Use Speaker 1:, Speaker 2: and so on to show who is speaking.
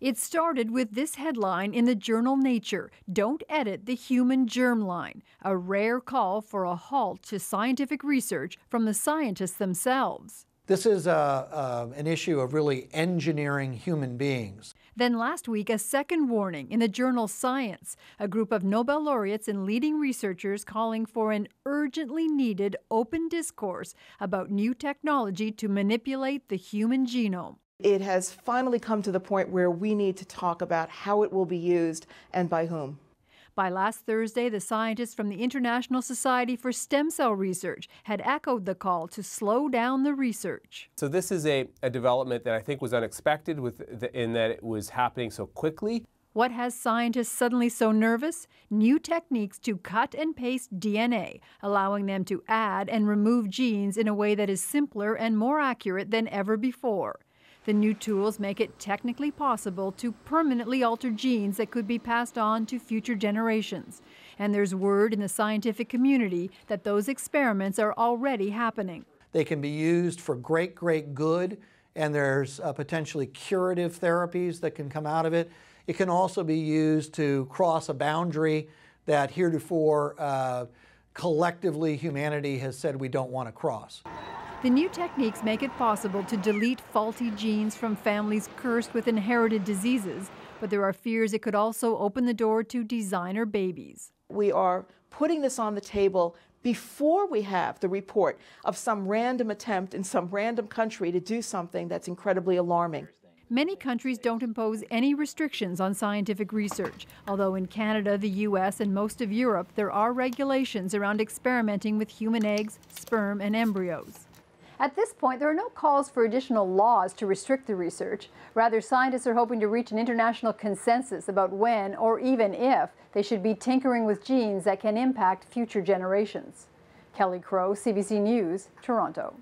Speaker 1: It started with this headline in the journal Nature Don't Edit the Human Germline, a rare call for a halt to scientific research from the scientists themselves.
Speaker 2: This is a, uh, an issue of really engineering human beings.
Speaker 1: Then last week, a second warning in the journal Science, a group of Nobel laureates and leading researchers calling for an urgently needed open discourse about new technology to manipulate the human genome.
Speaker 3: It has finally come to the point where we need to talk about how it will be used and by whom.
Speaker 1: By last Thursday, the scientists from the International Society for Stem Cell Research had echoed the call to slow down the research.
Speaker 4: So this is a, a development that I think was unexpected with the, in that it was happening so quickly.
Speaker 1: What has scientists suddenly so nervous? New techniques to cut and paste DNA, allowing them to add and remove genes in a way that is simpler and more accurate than ever before. The new tools make it technically possible to permanently alter genes that could be passed on to future generations. And there's word in the scientific community that those experiments are already happening.
Speaker 2: They can be used for great, great good, and there's uh, potentially curative therapies that can come out of it. It can also be used to cross a boundary that heretofore uh, collectively humanity has said we don't want to cross.
Speaker 1: The new techniques make it possible to delete faulty genes from families cursed with inherited diseases, but there are fears it could also open the door to designer babies.
Speaker 3: We are putting this on the table before we have the report of some random attempt in some random country to do something that's incredibly alarming.
Speaker 1: Many countries don't impose any restrictions on scientific research, although in Canada, the US, and most of Europe, there are regulations around experimenting with human eggs, sperm, and embryos.
Speaker 5: At this point, there are no calls for additional laws to restrict the research. Rather, scientists are hoping to reach an international consensus about when, or even if, they should be tinkering with genes that can impact future generations. Kelly Crow, CBC News, Toronto.